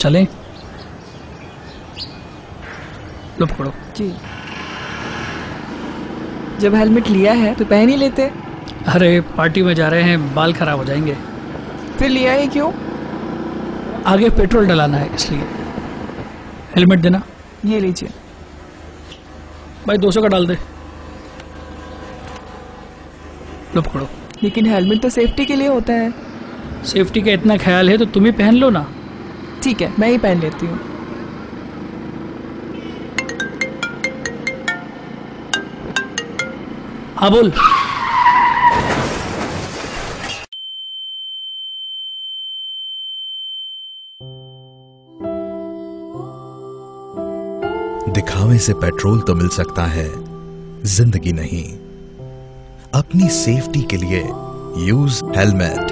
चलें। लो पकड़ो। जी। जब हेलमेट लिया है तो पहन ही लेते। अरे पार्टी में जा रहे हैं बाल खराब हो जाएँगे। फिर लिया ही क्यों? आगे पेट्रोल डलाना है इसलिए। हेलमेट देना। ये लीजिए। भाई 200 का डाल दे। लो पकड़ो। लेकिन हेलमेट तो सेफ्टी के लिए होता है। सेफ्टी का इतना ख्याल है तो तुम ही पहन लो ना। ठीक है मैं ही पहन लेती हूँ। हाँ बोल। दिखावे से पेट्रोल तो मिल सकता है ज़िंदगी नहीं। अपनी सेफ्टी के लिए यूज़ हेलमेट।